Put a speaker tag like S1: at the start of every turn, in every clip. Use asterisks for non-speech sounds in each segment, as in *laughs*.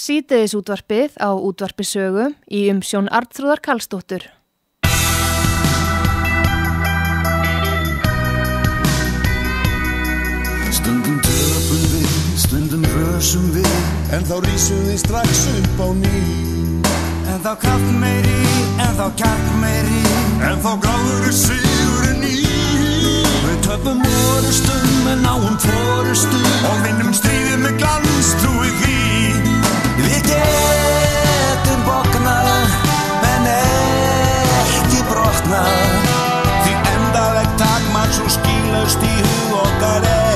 S1: Sýteðis útvarpið á útvarpisögu í umsjón Artrúðar Kallstóttur.
S2: Stundum töpum við, stundum rösum við, en þá rýsum við strax upp á ný.
S3: En þá kraft meiri, en þá kjark meiri,
S2: en þá gáður við sigurinn í.
S3: Við töpum orustum, en náum fórustum,
S2: og vinnum stríðið með glanstrúið því.
S3: Við getum bóknað en ekki brotnað.
S2: Því endað er takmað svo skílaust í hug okkar er.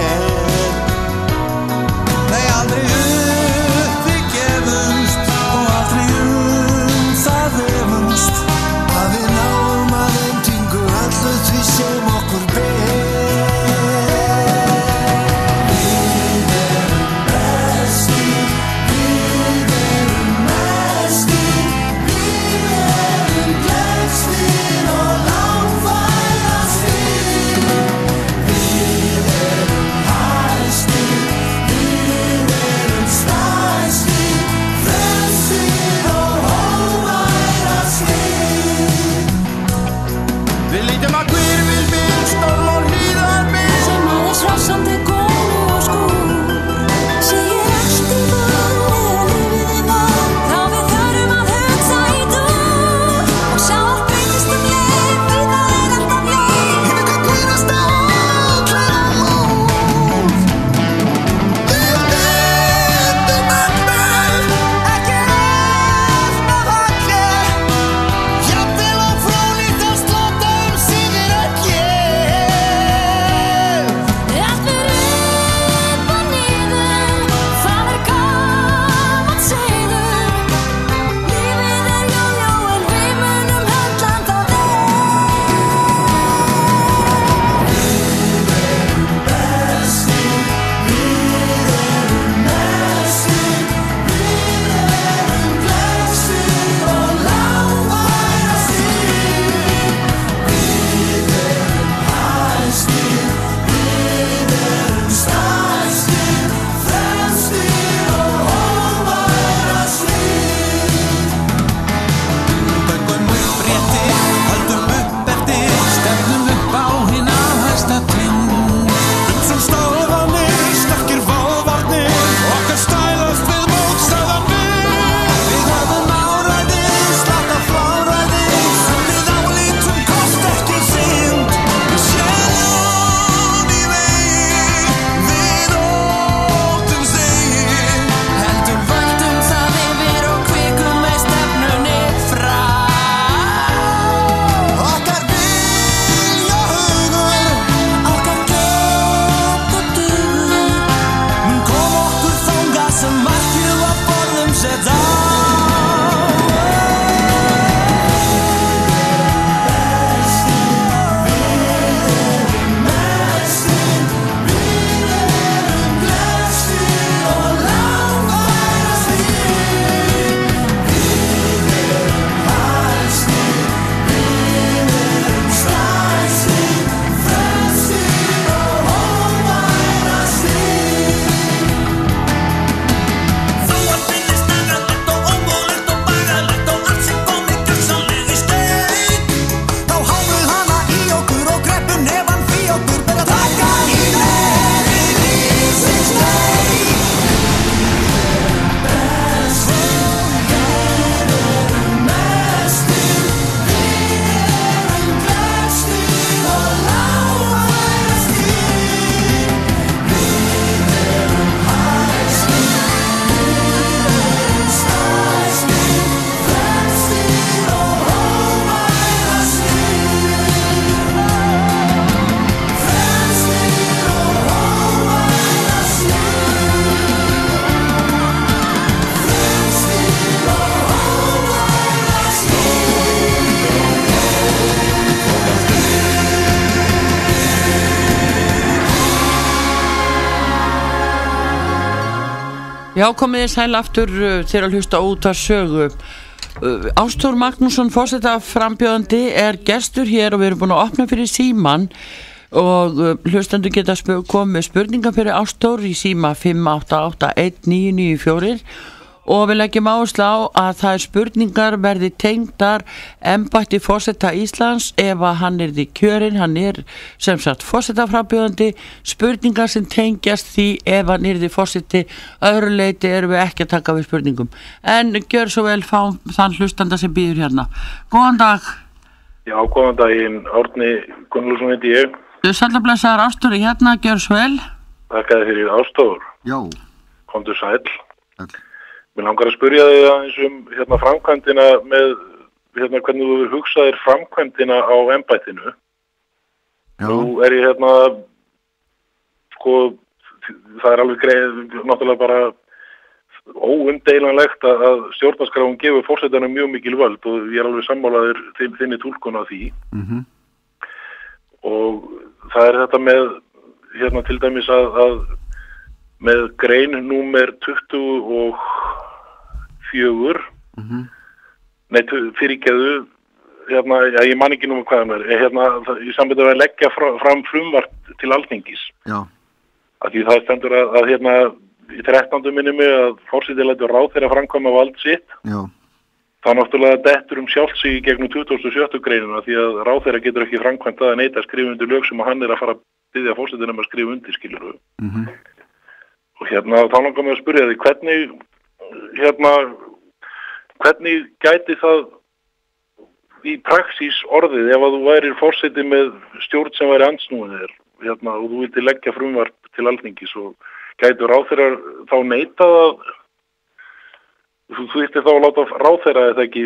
S4: Já, komið þið sæl aftur eh, uh, til að hlusta út að sögu. Uh, Ástór Magnússon, fórsetaframbjöðandi, er gestur hér og við erum búin að opna fyrir síman og eh, uh, hlustandur geta komið spurninga fyrir Ástór í síma 5881994 og við leggjum áherslu á að það er spurningar verði tengdar embætti fósetta Íslands ef að hann er því kjörin, hann er sem sagt fósettaframbjöðandi, spurningar sem tengjast því ef hann er því fósetti, öðru leiti erum við ekki að taka við spurningum. En gjör svo vel fá þann hlustanda sem býður hérna. Góðan dag,
S5: Já, góðan daginn, Árni Gunnlússon heiti ég.
S4: sallablesaðar ástóri hérna, gjör svo vel.
S5: Þakkaði fyrir ástóður,
S6: Já,
S5: komdu sæl.
S6: Sæll.
S5: Mér langar að spyrja þig aðeins um hérna framkvæmdina með, hérna hvernig þú hugsaðir framkvæmdina á embættinu.
S6: já,
S5: Nú er ég hérna, sko, það er alveg greið, náttúrulega bara óumdeilanlegt að, stjórnarskráum gefur fórsetanum mjög mikil völd og ég er alveg sammálaður þinn, þinni túlkun á því.
S6: mhm,
S5: og það er þetta með hérna til dæmis að, að með grein númer 24
S6: mhm,
S5: nei, tu- fyrirgeðu hérna, já, ég man ekki númer hvað hann er hérna, það- í sambandi að leggja fra, fram frumvart til alþingis. Að því það stendur að, að hérna í 13. minni mig að fórsýtið lætur ráð þeirra framkvæma vald sitt.
S6: Já,
S5: það náttúrulega dettur um sjálfsík gegnum 27. greinuna því að ráð þeirra getur ekki framkvæmt að skrifa undir lög sem að hann er að fara að byggja fórsetinum að skrifa undir skilur
S6: mhm,
S5: og hérna þá langar mig að spyrja því hvernig hérna hvernig gæti það í praxís orðið ef að þú værir fórseti með stjórn sem væri ansnúin þér hérna, og þú vilti leggja frumvarp til alþingis og gætu ráþeirar þá neita að þú, vilti þá að láta ráþeira eða ekki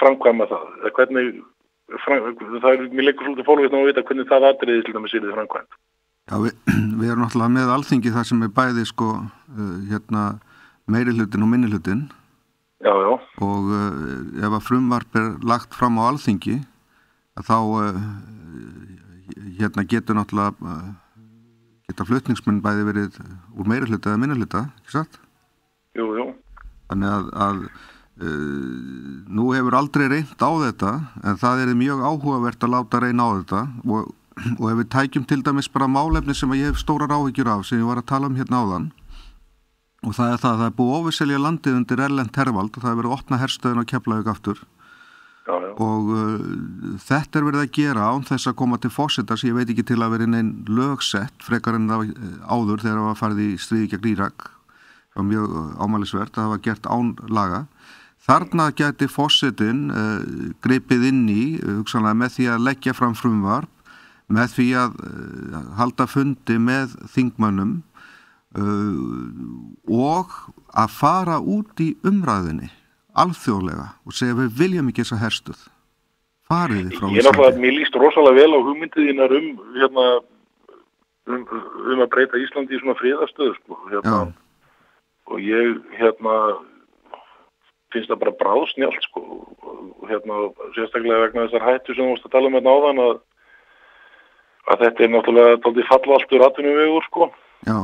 S5: framkvæma það? Eða hvernig fram, það er, mér leikur svolítið fólkið að vita hvernig það atriði til dæmis þið framkvæmt.
S6: Já, við, *clears throat* við erum náttúrulega með alþingi þar sem er bæði sko, uh, hérna, meiri hlutin og minni hlutin
S5: já, já,
S6: og uh, ef að frumvarp er lagt fram á alþingi þá uh, hérna getur náttúrulega uh, geta flutningsmenn bæði verið úr meiri hluta eða minni hluta, ekki satt?
S5: jú, jú.
S6: Þannig að, að nú hefur aldrei reynd á þetta en það er mjög áhugavert að láta reyna á þetta. Og, og ef við tækjum til dæmis bara málefni sem ég hef stórar áhyggjur af sem ég var að tala um hérna áðan og það er það að það er búið ofiselja landið undir Erlend Hervald og það er verið að opna herstöðin á Keflavík aftur.
S5: Já, já,
S6: og uh, þetta er verið að gera án þess að koma til fósitas ég veit ekki til að verið neinn lögsett frekar en það eh, áður þegar það var farið í stríði gegn Írak. Og mjög ámælisvert að það var gert án laga. Þarna geti fósitin uh, greipið inn í uh, hugsanlega með því að leggja fram frumvarp með því að uh, halda fundi með þingmönnum. uh, og að fara út í umræðinni alþjóðlega og segja við viljum ekki þessa herstuð farið þið frá
S5: Ég er náttúrulega, mér líst rosalega vel á hugmyndiðinnar um, hérna, um, um að breyta Íslandi í svona fríðastöðu, sko, hérna, og ég, hérna, finnst það bara bráðsnjált, sko, hérna, sérstaklega vegna þessar hættu sem þú varst að tala um hérna áðan að, að þetta er náttúrulega tóldi fallvaltur atvinnuvegur, sko,
S6: já,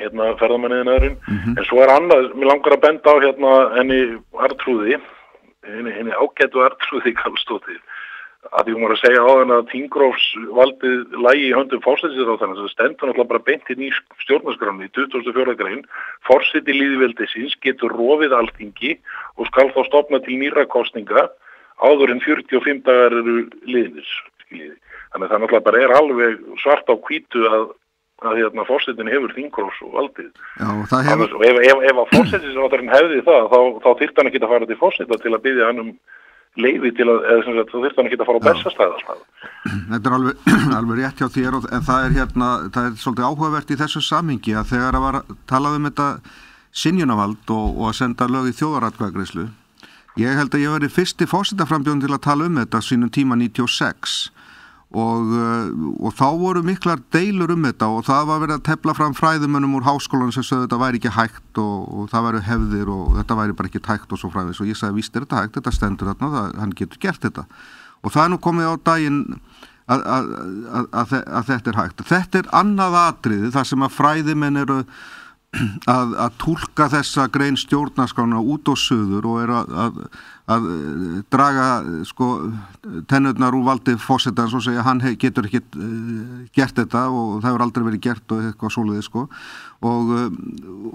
S5: hérna, ferðamanniðinarinn,
S6: Mhm.
S5: en svo er annað, mér langar að benda á hérna henni Artrúði, henni, henni ágætu Artrúði Karlstóttir, að því hún var að segja á henni að Þingrófs valdið lægi í höndum fórstæðisir á þannig að stendur náttúrulega bara beint inn í stjórnarskráni í 2004. grein, fórseti líðveldisins getur rofið alþingi og skal þá stopna til nýra kostninga áður en 45 dagar eru liðnir, skiljiði. Þannig að það náttúrulega bara er alveg svart á hvítu að, að hérna, fórsetin hefur Þingrófs og valdið.
S6: já, hefur
S5: og ef, ef, ef að fórsetisráðurinn hefði það, þá, þá þyrfti hann ekki að fara til fórseta til að byggja hann um leiði til að, eða sem sagt, þá þyrfti hann ekki að fara á bestastæða alltaf. *clears throat*
S6: Þetta er alveg, *clears throat* alveg rétt hjá þér og, en það er hérna, það er svolítið áhugavert í þessu samhengi að þegar að var talað um þetta sinjunavald og, og að senda lög í þjóðaratkvæðagreyslu ég held að ég verið fyrsti fórsetaframbjörn til að tala um þetta sínum tíma 96 og, uh, og þá voru miklar deilur um þetta og það var verið að tefla fram fræðumönnum úr háskólan sem sögðu þetta væri ekki hægt og, og það væri hefðir og þetta væri bara ekki hægt og svo fræðis og ég sagði víst er þetta hægt, þetta stendur þarna, það, hann getur gert þetta. Og það er nú komið á daginn að, að, að, að, þetta er hægt. Þetta er annað atriði þar sem að fræðimenn eru að, tólka þessa grein stjórnarskrána út og söður og er að, að, eh, draga eh, sko tennurnar úr valdi fósettans og segja hann getur ekki uh, gert þetta og það hefur aldrei verið gert og eitthvað svoleiði sko. Og,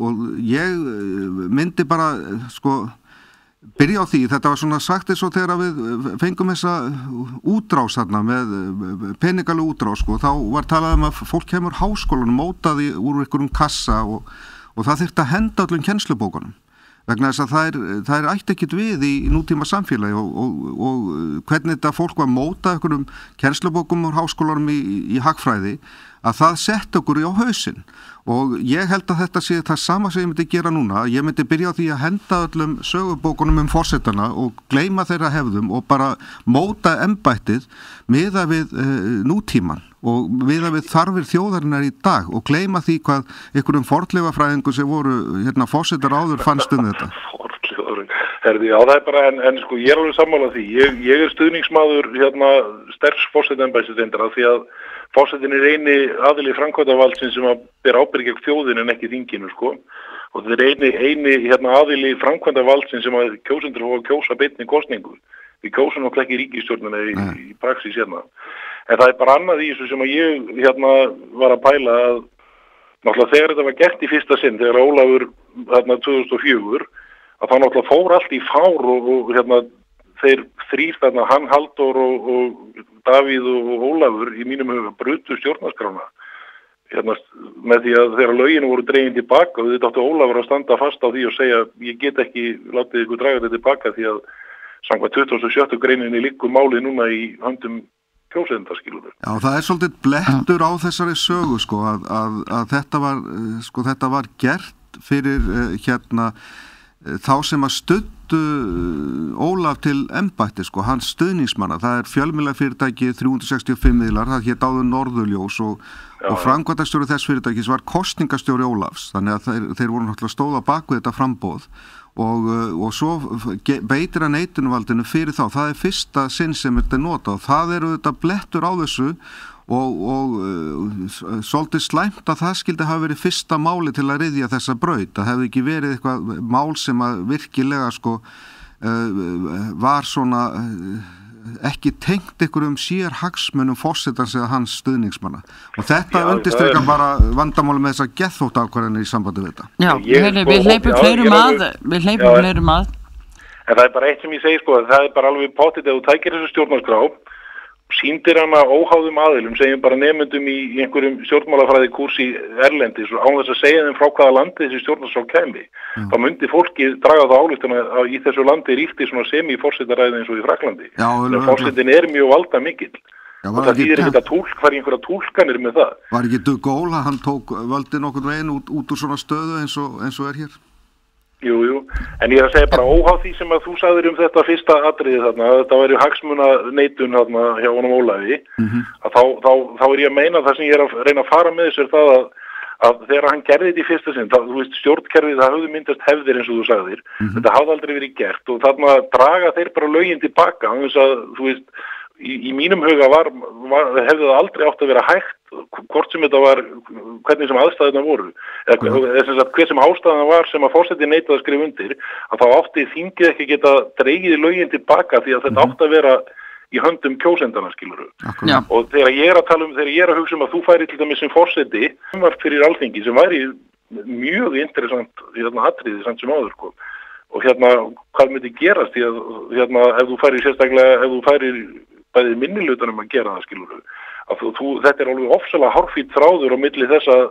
S6: og ég eh, myndi bara eh, sko byrja á því, þetta var svona sagt eins og þegar við fengum þessa útrás þarna með peningalu útrás sko, þá var talað um að fólk kemur háskólanum mótaði úr einhverjum kassa og, og það þurfti að henda öllum kjenslubókunum vegna þess að það er, það er ætti ekkit við í nútíma samfélagi og, og, og hvernig þetta fólk var mótað einhverjum kjenslubókum úr háskólanum í, í hagfræði að það sett okkur í á hausinn. Og ég held að þetta sé það sama sem ég myndi gera núna, ég myndi byrja á því að henda öllum sögubókunum um fórsetana og gleima þeirra hefðum og bara móta embættið miða við e, nútíman og miða við þarfir þjóðarinnar í dag og gleima því hvað einhverjum fornleifafræðingu sem voru hérna fórsetar áður fannst um þetta. *laughs*
S5: Herði, já það er bara, en, en sko ég er alveg sammála því, ég, ég er stuðningsmaður hérna sterks fórsetanbæsitendra því að fórsetin er eini aðili framkvæmdavaldsinn sem að bera ábyrgja þjóðin en ekki þinginu sko og þetta er eini, eini hérna, aðili framkvæmdavaldsinn sem að kjósundur að kjósa beinni kostningu. Við kjósum náttúrulega ekki ríkistjórnuna í, í praxis hérna. En það er bara annað í þessu sem að ég hérna var að pæla að náttúrulega þegar þetta var gert í fyrsta sinn, þegar Ólafur hérna 2004, að þá náttúrulega fór allt í fár og, og hérna þeir þrýr þarna, hann Halldór og, og Davíð og Ólafur í mínum huga brutu stjórnarskrána hérna, með því að þegar löginu voru dregin tilbaka og þetta áttu Ólafur að standa fast á því og segja ég get ekki látið ykkur draga þetta tilbaka því að samkvæmt 27. greininni líkur málið núna í höndum kjósendaskilunum.
S6: Já, það er svolítið blettur á þessari sögu sko að, að, að þetta, var, eh, sko, þetta var gert fyrir uh, hérna uh, þá sem að stöddu uh, Ólaf til embætti sko, hans stöðningsmanna, það er fjölmjöla fyrirtæki 365 miðlar, það hétt áður Norðurljós og, og framkvæmtastjóri þess fyrirtækis var kostningastjóri Ólafs, þannig að þeir, þeir voru náttúrulega stóða bak við þetta frambóð og, uh, og svo beitir að neitunvaldinu fyrir þá. Það er fyrsta sinn sem þetta er nota og það eru þetta blettur á þessu. Og, og uh, s- svolítið slæmt að það skildi hafa verið fyrsta máli til að riðja þessa braut. Það hefði ekki verið eitthvað mál sem að virkilega sko uh, var svona uh, ekki tengt einhverjum sér hagsmunum fórsetans eða hans stuðningsmanna. Og þetta
S5: er-
S6: bara vandamáli með þessa gethótt ákvarðinni í sambandi við þetta.
S4: Já,
S5: Ég, sko,
S4: við hleypum
S5: já,
S4: fleirum að, við
S5: en-
S4: fleirum að.
S5: En það er bara eitt sem ég segi sko, að það er bara alveg potið ef þú tækir þessu stjórnarskrá, síndir hana óháðum aðilum, segjum bara nefndum í, í einhverjum stjórnmálafræði kursi erlendis og án þess að segja þeim frá hvaða landi þessi stjórnarskrá kemi. Þá myndi fólki draga það álíftuna að í þessu landi ríkti svona semi-fórsetaræði eins og í Fraklandi.
S6: Já,
S5: að fórsetin er mjög valda mikill.
S6: Já,
S5: Og það þýðir ekkert að tólk, fari einhverja tólkanir með það.
S6: var ekki að hann tók völdi nokkur veginn út, út úr svona stöðu eins og, eins og er hér
S5: Jú, jú, en ég er að segja bara óháð því sem að þú sagðir um þetta fyrsta atriði þarna, að þetta væri hagsmuna neitun þarna hjá honum Ólafi, að þá, þá, þá er ég að meina það sem ég er að reyna að fara með þessu er það að, að þegar hann gerði þetta í fyrsta sinn, þá, þú veist, stjórnkerfið það höfðu myndast hefðir eins og þú sagðir, þetta hafði aldrei verið gert og þarna draga þeir bara lögin tilbaka, veist að, þú veist, í, í mínum huga var, var hefði það aldrei átt að vera hægt hvort sem þetta var, hvernig sem aðstæðuna voru. Eða eða sem sagt, hver sem ástæðan var sem að fórseti neitað að skrifa undir að þá átti þingið ekki geta dreigið lögin tilbaka því að þetta átti að vera í höndum kjósendana skiluru
S4: Já,
S5: og þegar ég er að tala um, þegar ég er að hugsa um að þú færi til dæmis sem fórseti var fyrir alþingi sem væri mjög interessant í þarna atriði samt sem áður sko. og hérna hvað myndi gerast því að hérna ef þú færi sérstaklega ef þú færi bæðið minnilutanum að gera það skilur að þú, þú, þetta er alveg ofsalega hárfýtt þráður á milli þess að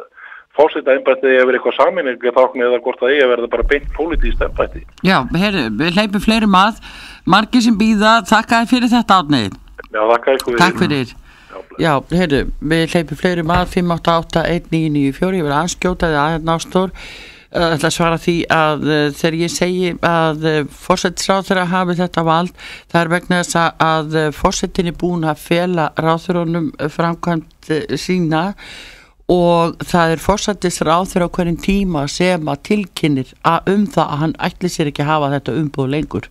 S5: fórseta embætti eða verið eitthvað saminninga þákn eða hvort það eigi að verða bara beint pólitíst embætti
S4: já, heyrðu, við hleypum fleirum að. Margir sem býða, þakka þér fyrir þetta átnið.
S5: Já, þakka ykkur
S4: Takk fyrir. Já, heyrðu, við hleypum fleirum að 5881994, ég vil anskjóta þið aðeins nástór. Það ætla að svara því að uh, þegar ég segi að uh, fórsetisráð þeirra hafi þetta vald, það er vegna þess að, fórsetin er búin að fela ráðþurónum framkvæmt sína og það er fórsetisráð þeirra á hverjum tíma sem að tilkynir að um það að hann ætli sér ekki hafa þetta umbúð lengur.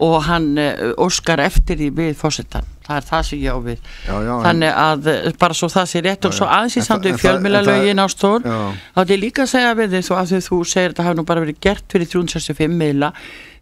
S4: Og hann óskar eftir því við fórsetan það er það sem ég á við
S6: Já, já,
S4: þannig að eh, bara svo það sé rétt og svo aðeins í
S6: En
S4: samt
S6: það-
S4: um
S6: en það- en
S4: fjölmiðlalögin
S6: það-
S4: ástór
S6: Já.
S4: þá er líka að segja við þig svo að því þú segir að það hafi nú bara verið gert fyrir 365 miðla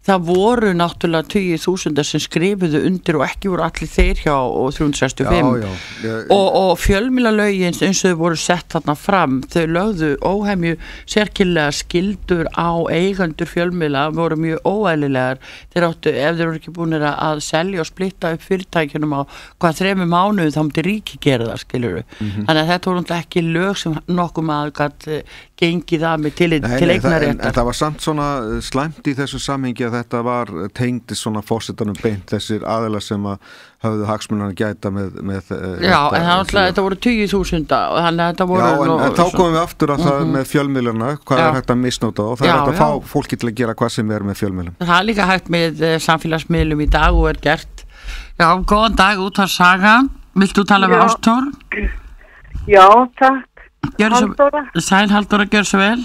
S4: það voru náttúrulega 20.000 sem skrifuðu undir og ekki voru allir þeir hjá og 365
S6: Já, já, ég-
S4: og, og fjölmiðlalögin eins og þau voru sett þarna fram þau lögðu óhemju sérkillega skildur á eigandur fjölmiðla voru mjög óælilegar þeir áttu, ef þeir eru ekki búin að selja og splitta upp fyrirtækjunum á hvað þremi mánuðu þá myndi ríki gera það skilur
S6: Mhm.
S4: þannig að þetta voru náttúrulega ekki lög sem nokkuð maður gætt gengið að með til, til
S6: það, en, en
S4: eignaréttar
S6: það var samt svona uh, slæmt í þessu samhengi að þetta var tengdi svona fórsetanum beint þessir aðeila sem að hafðu hagsmunan að gæta með, með uh,
S4: Já, en það náttúrulega, þetta voru 20.000 og þannig að þetta
S6: Já,
S4: voru
S6: en,
S4: nú
S6: en þá komum við aftur að það með fjölmiðluna, hvað
S4: Já.
S6: er hægt að misnóta og það
S4: Já,
S6: er hægt að
S4: já.
S6: fá fólki til að gera hvað sem er með fjölmiðlum.
S4: Það er líka hægt með uh, samfélagsmiðlum í dag og er gert. Já, góðan dag út af saga. Viltu tala við
S7: Já.
S4: Ástór?
S7: Já, takk.
S4: Sæl Halldóra, gjör svo vel.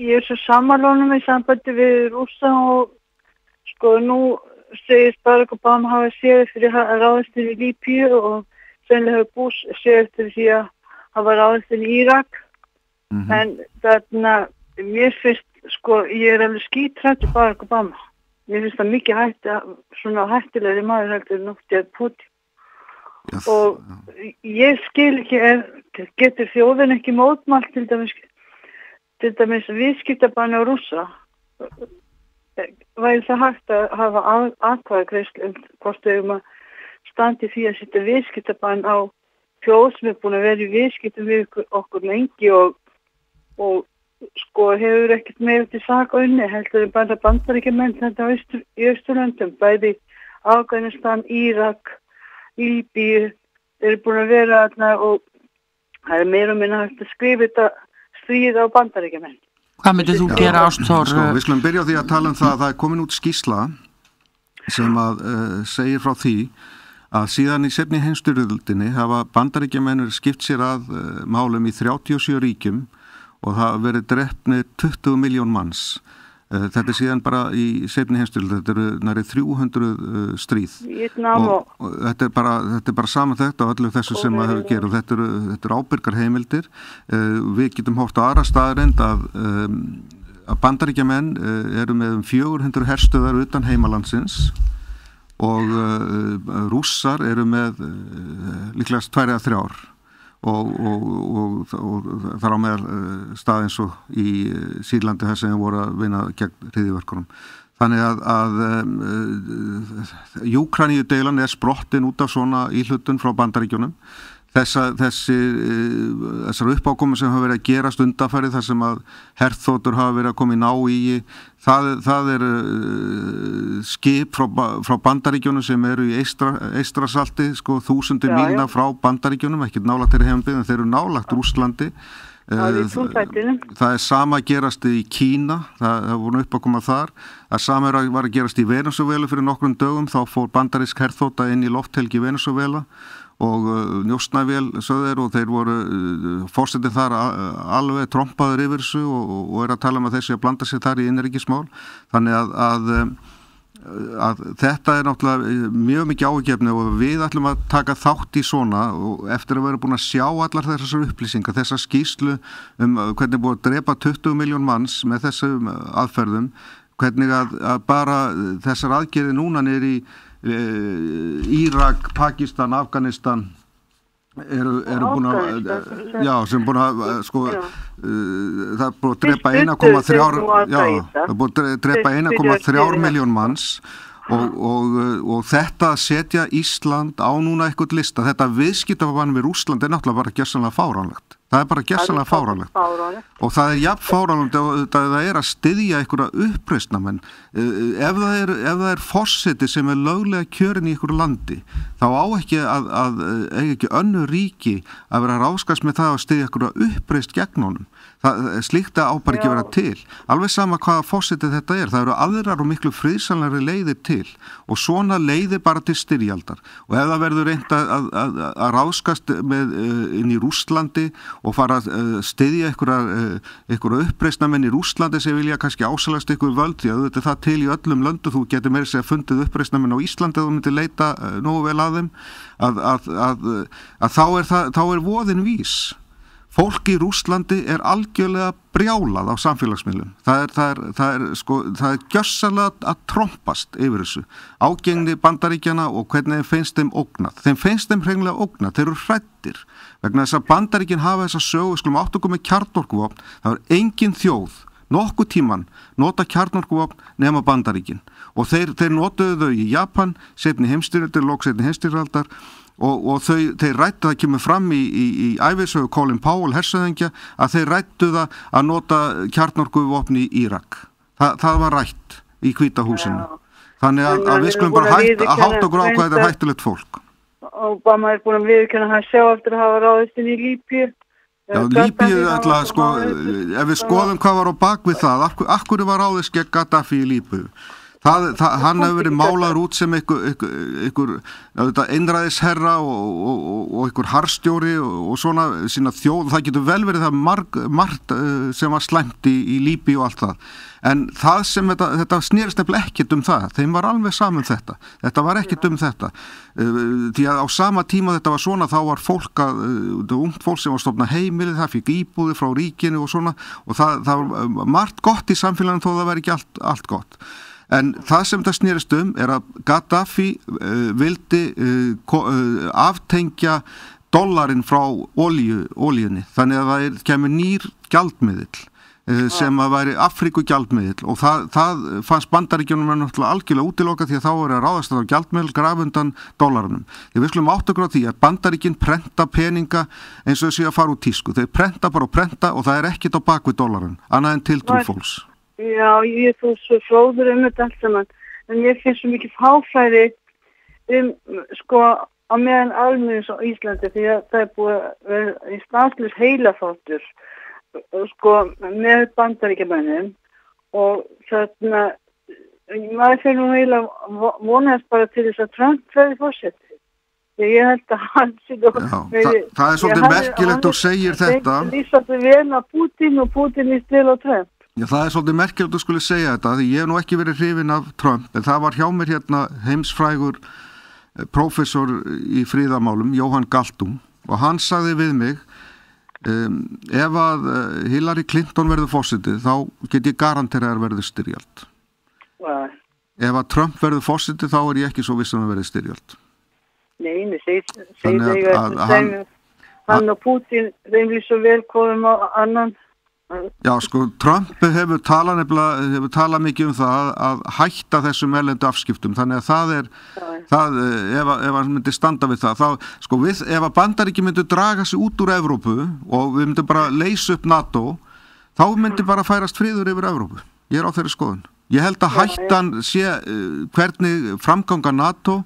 S7: Ég er svo samanlónum í sambandi við rúsa og sko nú segist Barack Obama hafa séð fyrir að ráðast inn í Lípíu og sennilega hefur Bush séð eftir því að hafa ráðast inn í Írak. En þarna mér finnst sko ég er alveg skítrætt Barack Obama. Mér finnst það mikið hætti svona hættilegri maður heldur nútti að Putin.
S6: Já,
S7: og ég skil ekki er, getur þjóðin ekki mótmælt til dæmis til dæmis viðskiptabanni á rússa væri það hægt að hafa aðkvæða greiðslu um hvort þau um að standi því að setja viðskiptabann á þjóð sem er búin að vera í viðskiptum við okkur, lengi og, og sko hefur ekkert meira til sak á unni heldur en bara bandaríkjumenn þetta á austur, í Östurlöndum bæði Afganistan, Írak Líbíu eru búin að vera þarna og það er meira og minna hægt að skrifa þetta stríð á bandaríkjumenn
S4: Hvað myndir þú gera Ástór?
S6: Sko, við skulum byrja á því að tala um það að það er komin út skísla sem að uh, segir frá því að síðan í sefni heimstyrjöldinni hafa bandaríkjamennur skipt sér að uh, málum í 37 ríkjum og það verið drefnir 20 miljón manns. Uh, þetta er síðan bara í sefni heimstyrjöld, þetta eru næri 300 uh, stríð. Og,
S7: og,
S6: þetta er bara, þetta er bara saman þetta og öllu þessu sem að hefur gerð og þetta eru, þetta eru ábyrgar heimildir. Uh, við getum hótt á aðra staðarind að, um, að bandaríkjamenn uh, eru með um 400 herstöðar utan heimalandsins og rússar eru með líklegast tvær eða þrjár og, og, og, þar á meðal uh, stað eins og í uh, Sýrlandi þess að þeim voru að vinna gegn hriðiverkunum. Þannig að, að uh, Júkraníu deilan er sprottin út af svona íhlutun frá bandaríkjunum. Þessa, þessi, uh, þessar uppákomi sem hafa verið að gerast undanfærið þar sem að herþóttur hafa verið að koma í ná í það, það er uh, skip frá, frá bandaríkjunum sem eru í eistra, eistrasalti sko þúsundir mílna frá bandaríkjunum, ekkert nálagt þeirra hefum en þeir eru nálagt
S7: Það er í
S6: Eh, það er sama gerast í Kína það, það voru upp að koma þar. Það sama er var að gerast í Venezuela fyrir nokkrum dögum, þá fór bandarísk herþóta inn í lofthelgi Venezuela og uh, njóstnavél söður og þeir voru uh, fórsetið þar a, alveg trompaður yfir þessu og, og, og er að tala um að þessi að blanda sér þar í innryggismál þannig að, að um, að þetta er náttúrulega mjög mikið ágefni og við ætlum að taka þátt í svona og eftir að vera búin að sjá allar þessar upplýsingar, þessar skýslu um hvernig er búið að drepa 20 miljón manns með þessum aðferðum hvernig að, að bara þessar aðgerði núna er í Írak, Pakistan, Afganistan eru, eru búin að
S7: Afganistan,
S6: já, sem búin að eh, sko, það er búin að drepa
S7: Þeir
S6: 1,3
S7: studdu þeir nú að
S6: já, það er búin að drepa
S7: Þeir
S6: 1,3
S7: studdu-
S6: miljón manns og, og, og þetta setja Ísland á núna eitthvað lista, þetta viðskiptafann við Rúsland er náttúrulega bara gessanlega fáránlegt það er bara gessanlega fáránlegt. og það er jafn fáránlegt að að það er að styðja einhverja uppreisnamenn ef það er, ef það er fórseti sem er löglega kjörin í einhverju landi þá á ekki að, að eiga ekki önnu ríki að vera ráskast með það að styðja einhverja uppreist gegn honum það, slíkt að á bara ekki vera til. Alveg sama hvaða fórseti þetta er. Það eru aðrar og miklu friðsanlegri leiðir til. Og svona leiðir bara til styrjaldar. Og ef það verður reynd að, að, að, að ráskast með, uh, inn í Rússlandi og fara að uh, styðja einhverja, einhverja uppreisnamenn í Rúslandi sem vilja kannski ásalast ykkur völd því að þetta er það til í öllum löndu þú getur meira sér fundið uppreisnamenn á Íslandi og þú myndir leita nógu vel að þeim. Að, að, að, að þá, er það, þá er voðin vís fólk í Rúslandi er algjörlega brjálað á samfélagsmiðlum. Það er, það er, það er, sko, það er gjörsalega að trompast yfir þessu. Ágengni bandaríkjana og hvernig finnst þeim ógnað. Þeim finnst þeim hreinlega ógnað, þeir eru hrættir vegna þess að bandaríkin hafa þessa sögu við skulum áttu komið kjarnorkuvopn það er engin þjóð, nokkuð tíman nota kjarnorkuvopn nema bandaríkin. Og þeir, þeir notuðu þau í Japan setni heimstyrjaldir, lók setni heimstyrjaldar og, og þau, þeir rættu það kemur fram í, í, í æfisögu Colin Powell hersöðingja að þeir rættu það að nota kjarnorkuvopni í Írak. Þa, það var rætt í hvítahúsinu þannig að, að við skulum bara hætt að hátta okkur á hvað þetta er hættulegt fólk.
S7: Obama er búin að viðkjöna hann sjá eftir að hafa ráðist inn í Líbíu.
S6: Já, Líbíu ætla sko, ef við skoðum hvað var á bakvið það, akkur, akkur var ráðist gegn Gaddafi í Líbíu Það, það, hann hefur verið málaður út sem ykkur, ykkur, ykkur einræðisherra og, og, og, og ykkur harstjóri og svona sína þjóð, það getur vel verið það marg, margt uh, sem var slæmt í, í lípi og allt það. En það sem þetta, þetta snýrist nefnilega ekkert um það, þeim var alveg saman þetta. Þetta var ekkert um þetta. Uh, því að á sama tíma þetta var svona þá var fólk að, uh, ungt fólk sem var stofna heimilið, það fikk íbúði frá ríkinu og svona. Og það, það var margt gott í samfélaginu þó það var ekki allt, allt gott En það sem það snýrist um er að Gaddafi uh, vildi uh, uh, aftengja dollarin frá oljunni þannig að það kemur nýr gjaldmiðil sem að væri Afríku gjaldmiðil og það, það fannst bandaríkjunum er náttúrulega algjörlega útiloka því að þá er að ráðast á gjaldmiðil grafundan dólarunum. Ég við skulum átt okkur á því að bandaríkinn prenta peninga eins og þessi að fara úr tísku. Þeir prenta bara og prenta og það er ekkit á bakvið dólarun, annað en til trúfólks.
S7: Já, ég er þú svo fróður um þetta allt saman, en ég finn svo mikið fáfæri um, sko, á meðan almennins á Íslandi því að það er búið að vera í stanslust heilafáttur, sko, með bandaríkjamennum og þarna, maður fyrir nú heila vonast bara til þess að Trump verði fórsetti. Ég held að hann
S6: það, það er svolítið merkilegt og segir þetta.
S7: Lýsandi vel að Putin og Putin í stil og Trump.
S6: Já, það er svolítið merkilegt að skuli segja þetta því ég hef nú ekki verið hrifin af Trump en það var hjá mér hérna heimsfrægur eh, prófessor í fríðamálum, Jóhann Galtung og hann sagði við mig um, ef að uh, Hillary Clinton verður fósitið þá get ég garantera að verður styrjald
S7: Nei,
S6: ef að Trump verður fósitið þá er ég ekki svo vissum að verður styrjald
S7: nei, segir
S6: Þannig að-
S7: þeir
S6: að
S7: að
S6: hann-
S7: hann og Putin þeim lýsa vel komum á annan
S6: Já, sko, Trump hefur talað talað mikið um það að hætta þessum elendu afskiptum, þannig að það er, það, eh, ef, ef hann myndi standa við það, þá, sko, við, ef að bandaríki myndi draga sig út úr Evrópu og við myndum bara leysa upp NATO, þá myndi bara færast friður yfir Evrópu. Ég er á þeirri skoðun. Ég held að hættan sé uh, hvernig framganga NATO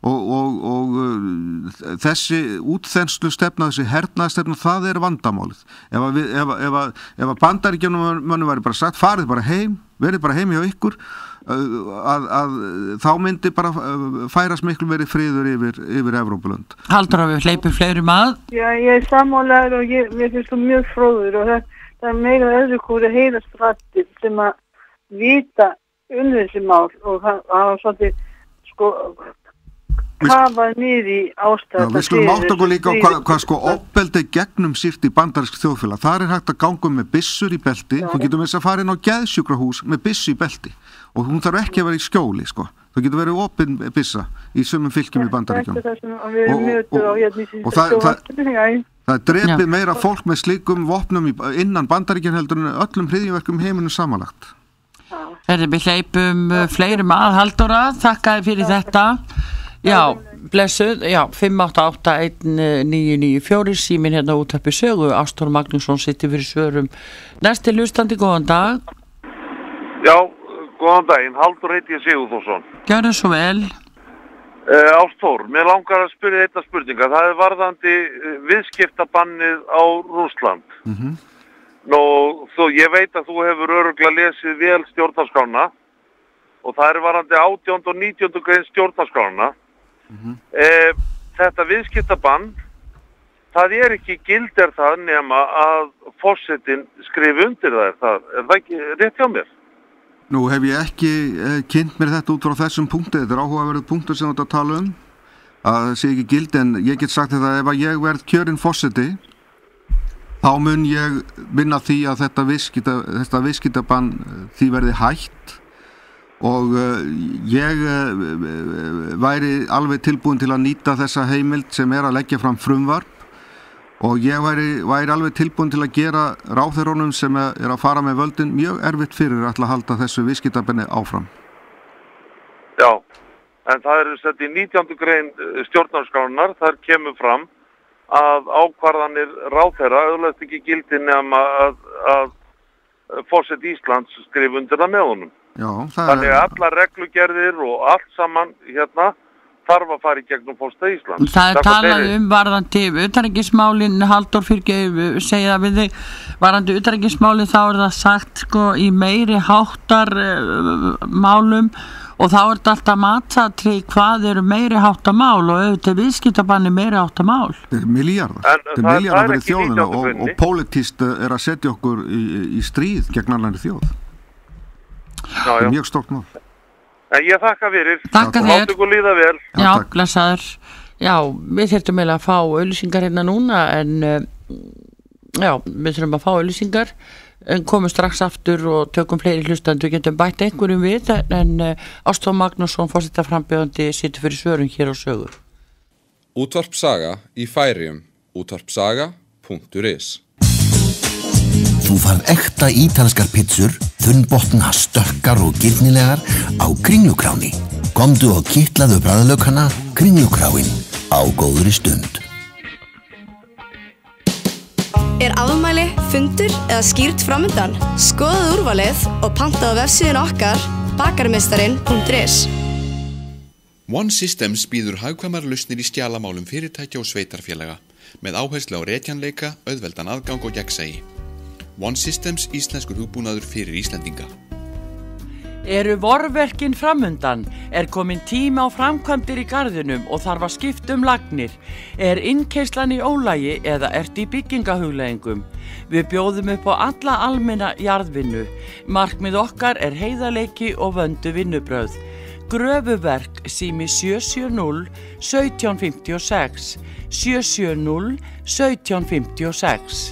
S6: og, og, og uh, þessi útþenslu stefna, þessi hernaði stefna, það er vandamálið. Ef að, við, ef, að- ef, að- ef að bandaríkjunum mönnum væri bara sagt, farið bara heim, verið bara heim hjá ykkur, uh, að, að þá myndi bara færast miklu verið friður yfir, yfir Evrópulund.
S4: Haldur að við hleypum fleiri mað
S7: Já, ég er sammálaður og ég, mér finnst þú mjög fróður og það, það er meira öðru hvori heyrast rættir sem að vita um þessi mál og það var svolítið sko kafað
S6: Já,
S7: ástæða
S6: við skulum átt okkur líka á hvað, hvað sko opbeldi gegnum sýrt í bandarísk þjóðfélag. Það er hægt að ganga með byssur í belti. Þú getur með þess að fara inn á geðsjúkrahús með byssu í belti. Og hún þarf ekki að vera í skjóli, sko. Það getur verið opin byssa í sumum fylgjum í bandaríkjum.
S7: Er
S6: Og-
S7: hérna í
S6: og það- það-
S7: síðan
S6: Það drepið meira fólk með slíkum vopnum innan bandaríkjan heldur en öllum hriðjumverkum heiminum samanlagt.
S4: Herri, við hleypum uh, fleiri mað Halldóra, þakka þér fyrir þetta. Já, blessuð. Já, 5881994 símin hérna út uppi sögu. Ástór Magnússon sittir fyrir svörum. Næsti lustandi, góðan dag.
S8: Já, góðan daginn, Haldur heiti ég Sigurþórsson.
S4: Gjörðu svo vel.
S8: Uh, Ástór, mér langar að spyrja þetta spurninga. Það er varðandi uh, viðskiptabannið á Rúsland. Nú, þú, ég veit að þú hefur öruglega lesið vel stjórnarskrána og það er varðandi 18. og 19. grein stjórnarskrána. uh, þetta viðskiptabann, það er ekki gild er það nema að fórsetin skrifi undir það það, er það ekki rétt hjá mér?
S6: Nú hef ég ekki eh, kynnt mér þetta út frá þessum punkti, þetta er áhugaverð punktur sem þú ert að tala um að það sé ekki gild en ég get sagt þetta ef að ég verð kjörinn fórseti þá mun ég vinna því að þetta viskita, þetta viskitabann eh, því verði hætt og uh, ég uh, væri alveg tilbúin til að nýta þessa heimild sem er að leggja fram frumvarp og ég væri, væri alveg tilbúin til að gera ráþeirónum sem er að fara með völdin mjög erfitt fyrir að halda þessu viskitabanni áfram.
S8: Já, en það er sett í 19. grein stjórnarskránar, þar kemur fram að ákvarðanir ráþeira auðvitað ekki gildi nema að, að fórsett Íslands skrif undir það með honum.
S6: Já, það
S8: Þannig
S6: er,
S8: að alla reglugerðir og allt saman hérna þarf að fara í gegnum fórsta Íslands.
S4: Það er talað um varðandi utanrækismálin, Haldur fyrir segja það við þig, varðandi utanrækismálin þá er það sagt sko í meiri háttar uh, málum og þá er þetta alltaf matsatri hvað eru meiri háttar mál og auðvitað viðskiptabanni meiri háttar mál.
S6: þetta er miljardar, þetta er
S8: það-
S6: miljardar
S8: það
S6: fyrir þjóðina
S8: 19.
S6: og, og pólitíst er að setja okkur í, í stríð gegn annari þjóð.
S8: Já.
S6: er mjög stórt mál.
S8: En ég þakka fyrir.
S4: Þakka þér.
S8: Láttu ykkur líða vel.
S4: Já, blessaður. Já, við þurftum eiginlega að fá auðlýsingar hérna núna en uh, já, við þurfum að fá auðlýsingar en komum strax aftur og tökum fleiri hlustandu, getum bætt einhverjum við en uh, Ástofn Magnússon fórsetta frambjöðandi situr fyrir svörum hér á sögur.
S9: Útvarp Saga í Færium útvarpsaga.is
S10: Þú farð ekta ítalskar pizzur, þunnbotna, stökkar og gyrnilegar á Kringlukráni. Komdu og kitlaðu bræðlaukana Kringlukráin á góðri stund.
S11: Er afmæli, fundur eða skýrt framöndan? Skoðaðu úrvalið og pantaðu vefsíðun okkar bakarmeistarin.is
S9: One Systems býður hagkvæmar lausnir í stjálamálum fyrirtækja og sveitarfélaga með áherslu á reykjanleika, auðveldan aðgang og gegnsægi. One Systems íslenskur hugbúnaður fyrir Íslendinga.
S4: Eru vorverkin framundan? Er komin tíma á framkvæmdir í gardinum og þarf að skipta um lagnir? Er innkeislan í ólægi eða ert í byggingahugleðingum? Við bjóðum upp á alla almenna jarðvinnu. Markmið okkar er heiðarleiki og vöndu vinnubröð. Gröfuverk sími 770 1756 770 1756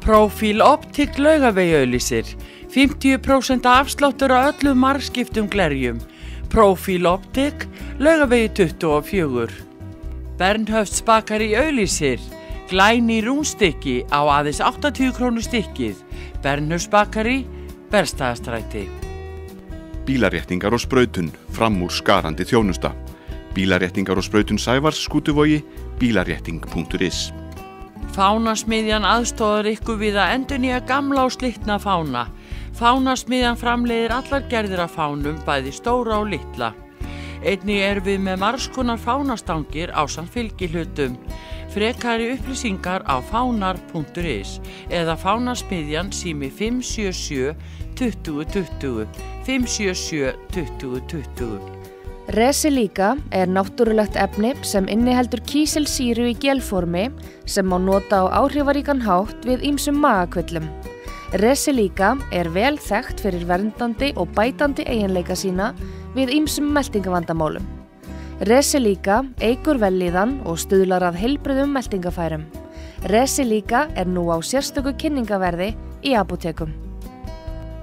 S4: Profil Optik laugavegi auðlýsir 50% afsláttur á öllu margskiptum glerjum Profil Optik laugavegi 24 Bernhöfts bakari auðlýsir Glæni rúnstykki á aðeins 80 krónu stykkið Bernhöfts bakari Berstaðastræti
S9: Bílaréttingar og sprautun, fram úr skarandi þjónusta. Bílaréttingar og sprautun Sævars skútuvogi, bílarétting.is.
S4: Fánasmiðjan aðstóðar ykkur við að endur nýja gamla og slitna fána. Fánasmiðjan framleiðir allar gerðir af fánum, bæði stóra og litla. Einnig er við með margskonar fánastangir á samt fylgihlutum. Frekari upplýsingar á fánar.is eða fánasmiðjan sími 577 2020 577 2020
S1: Resilíka er náttúrulegt efni sem inniheldur kísilsýru í gelformi sem má nota á áhrifaríkan hátt við ýmsum magakvillum. Resilíka er vel þekkt fyrir verndandi og bætandi eiginleika sína við ýmsum meltingavandamálum. Resilíka eigur velíðan og stuðlar að heilbriðum meltingafærum. Resilíka er nú á sérstöku kynningaverði í apotekum.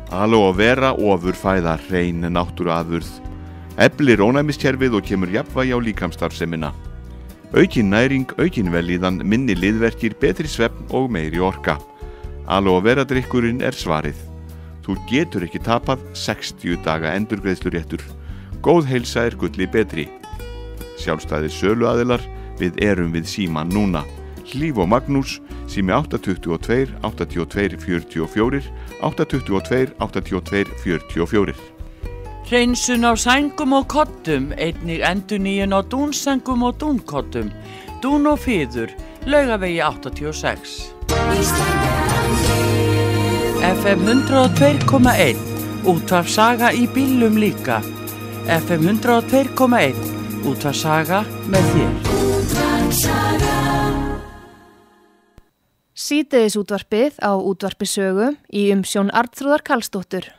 S9: Aloe vera ofur fæða hrein náttúruafurð. Eflir ónæmiskerfið og kemur jafnvægi á líkamstarfsemina. Aukin næring, aukin velíðan, minni liðverkir, betri svefn og meiri orka. Aloe vera drikkurinn er svarið. Þú getur ekki tapað 60 daga endurgreðsluréttur. Góð heilsa er gulli betri. Sjálfstæðir söluaðilar, við erum við síman núna. Hlíf og Magnús, sími 822 82 44, 822 82 44.
S4: Hreinsun á sængum og kottum, einnig endur nýjun á dúnsengum og dúnkottum. Dún og fýður, laugavegi 86. FM 102.1 Útvarf saga í bílum líka. FM 102.1 Útvarf saga með þér
S12: Útvarf saga
S1: Sýteðis útvarfið á útvarfisögu í umsjón Artrúðar Kallstóttur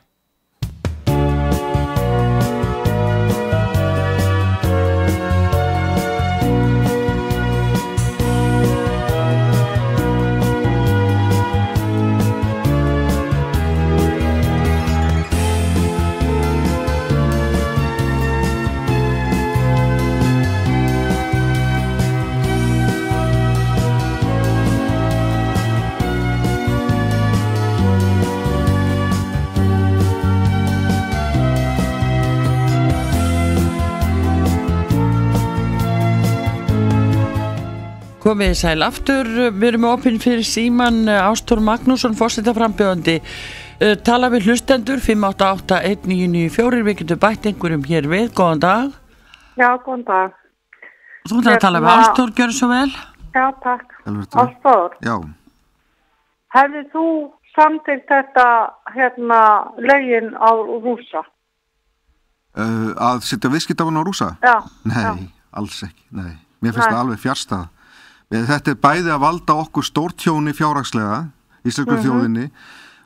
S4: Komið þið sæl aftur, við erum opinn fyrir síman Ástór Magnússon, fórsetaframbjöðandi. Tala við hlustendur 588-1994, við getum bætt einhverjum hér við, góðan dag.
S13: Já, góðan dag.
S4: Þú ætlar að tala við
S13: Hérna-
S4: Ástór, gjör svo vel.
S13: Já, takk. Ástór,
S6: Já,
S13: hefði þú samtidigt þetta hérna lögin á rúsa?
S6: uh, að setja viðskiptafan á rúsa?
S13: Já.
S6: Nei, alls ekki, nei. Mér finnst það alveg fjárstað. Þetta er bæði að valda okkur stórtjóni fjárhagslega, íslensku
S13: Mhm.
S6: þjóðinni